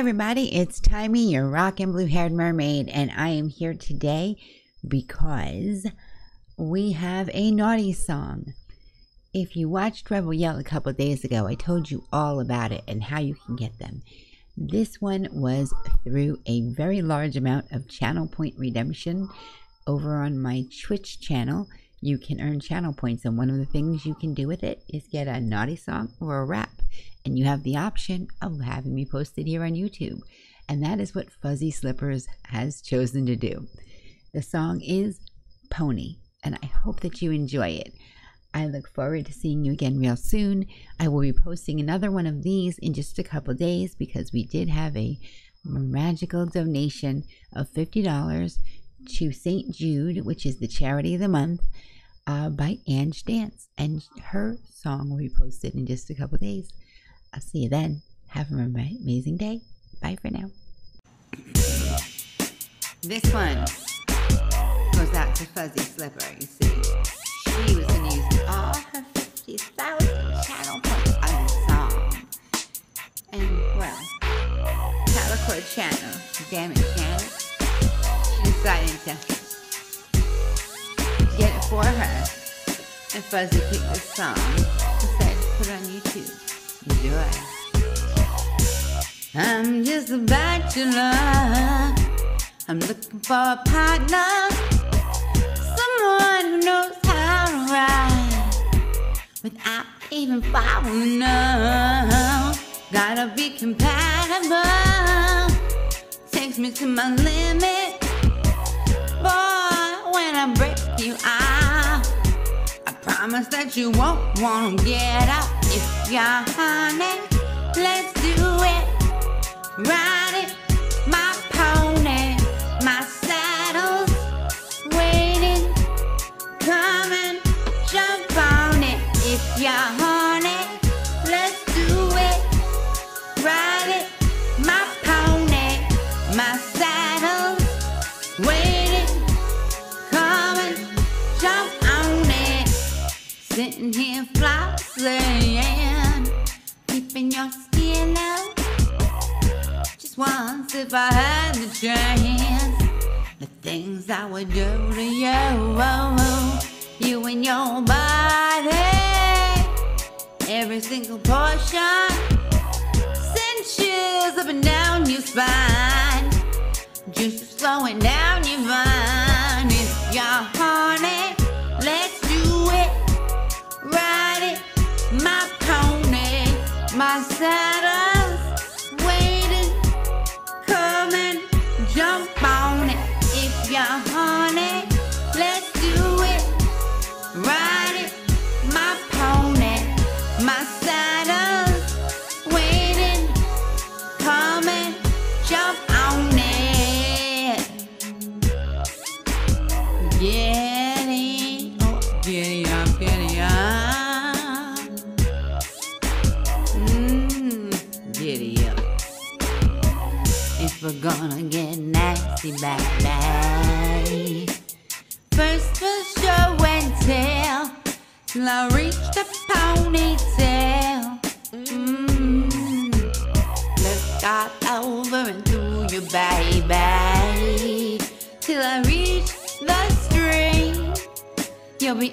Everybody, it's Timey, your rockin' blue haired mermaid, and I am here today because we have a naughty song. If you watched Rebel Yell a couple days ago, I told you all about it and how you can get them. This one was through a very large amount of channel point redemption over on my Twitch channel. You can earn channel points, and one of the things you can do with it is get a naughty song or a rap and you have the option of having me posted here on YouTube. And that is what Fuzzy Slippers has chosen to do. The song is Pony, and I hope that you enjoy it. I look forward to seeing you again real soon. I will be posting another one of these in just a couple days because we did have a magical donation of $50 to St. Jude, which is the charity of the month, uh, by Ange Dance. And her song will be posted in just a couple days. I'll see you then. Have an amazing day. Bye for now. This one goes out to Fuzzy Slipper, you see. She was going to use all her 50,000 channel points on the song. And, well, Calico Channel, damn it, Janet, decided to get it for her. And Fuzzy picked this song and said, put it on YouTube joy. I'm just a bachelor. I'm looking for a partner, someone who knows how to ride without even falling no. Gotta be compatible. Takes me to my limit. I break you off, I promise that you won't wanna get up. If you're honey, let's do it. Ride it, my pony, my saddle's waiting. Come and jump on it. If you're honey, Sitting here flossing keeping your skin out. Just once, if I had the chance, the things I would do to you, oh, oh. you and your body, every single portion, send up and down your spine, just slowing down your mind. If you're horny, let's my saddle's we're gonna get nasty, back baby. First we'll show and tell till I reach the ponytail. Mm. Let's start over and do you, baby, till I reach the string. You'll be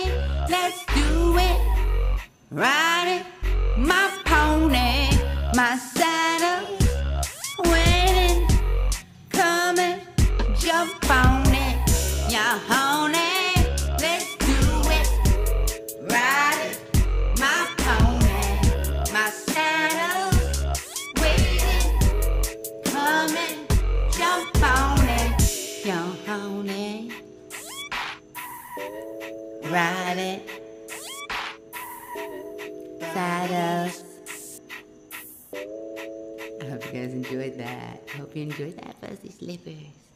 Let's do it. Ride it. My pony. My it. Saddles. I hope you guys enjoyed that. I hope you enjoyed that, Fuzzy Slippers.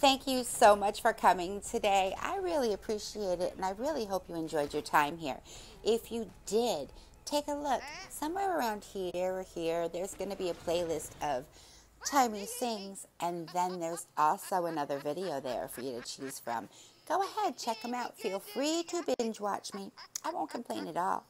Thank you so much for coming today. I really appreciate it and I really hope you enjoyed your time here. If you did, take a look. Somewhere around here or here, there's going to be a playlist of Timey Sings, and then there's also another video there for you to choose from. Go ahead, check them out. Feel free to binge watch me. I won't complain at all.